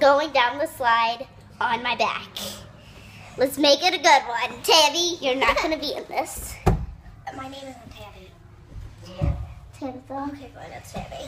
going down the slide on my back. Let's make it a good one. Tabby, you're not going to be in this. My name isn't Tabby. Tabitha. Okay, fine, it's Tabby.